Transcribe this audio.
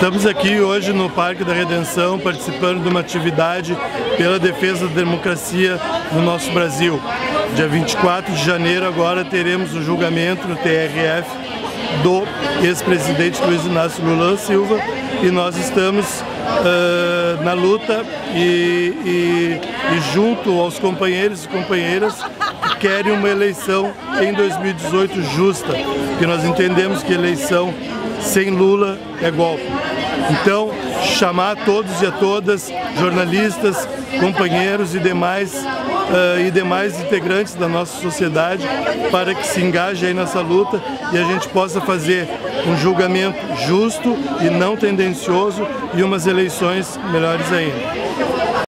Estamos aqui hoje no Parque da Redenção participando de uma atividade pela defesa da democracia no nosso Brasil. Dia 24 de janeiro agora teremos o julgamento no TRF do ex-presidente Luiz Inácio Lula Silva e nós estamos uh, na luta e, e, e junto aos companheiros e companheiras que querem uma eleição em 2018 justa, que nós entendemos que eleição sem Lula é golpe. Então, chamar todos e a todas, jornalistas, companheiros e demais, uh, e demais integrantes da nossa sociedade para que se engajem aí nessa luta e a gente possa fazer um julgamento justo e não tendencioso e umas eleições melhores ainda.